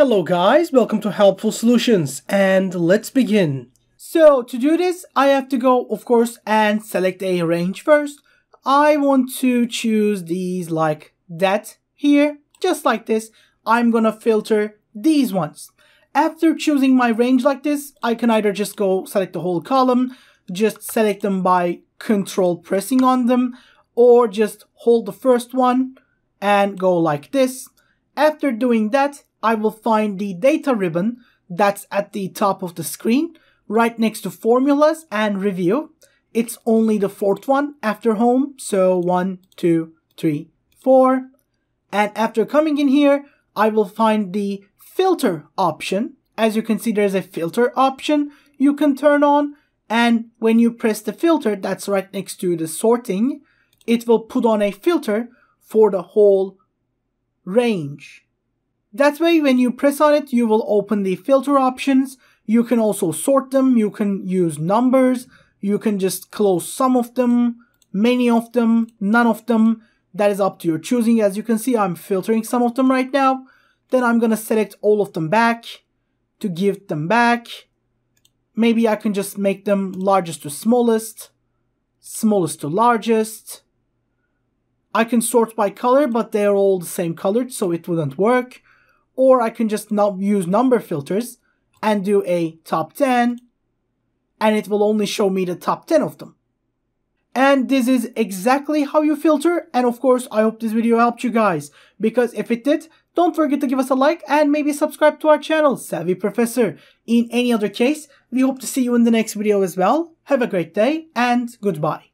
Hello guys, welcome to Helpful Solutions and let's begin. So to do this, I have to go of course and select a range first. I want to choose these like that here, just like this. I'm gonna filter these ones. After choosing my range like this, I can either just go select the whole column, just select them by control pressing on them, or just hold the first one and go like this. After doing that, I will find the data ribbon that's at the top of the screen, right next to formulas and review. It's only the fourth one after home, so one, two, three, four. And after coming in here, I will find the filter option. As you can see, there's a filter option you can turn on. And when you press the filter, that's right next to the sorting, it will put on a filter for the whole range. That way, when you press on it, you will open the filter options. You can also sort them. You can use numbers. You can just close some of them, many of them, none of them. That is up to your choosing. As you can see, I'm filtering some of them right now. Then I'm going to select all of them back to give them back. Maybe I can just make them largest to smallest, smallest to largest. I can sort by color, but they're all the same colored, so it wouldn't work. Or I can just not use number filters and do a top 10, and it will only show me the top 10 of them. And this is exactly how you filter. And of course, I hope this video helped you guys. Because if it did, don't forget to give us a like and maybe subscribe to our channel, Savvy Professor. In any other case, we hope to see you in the next video as well. Have a great day and goodbye.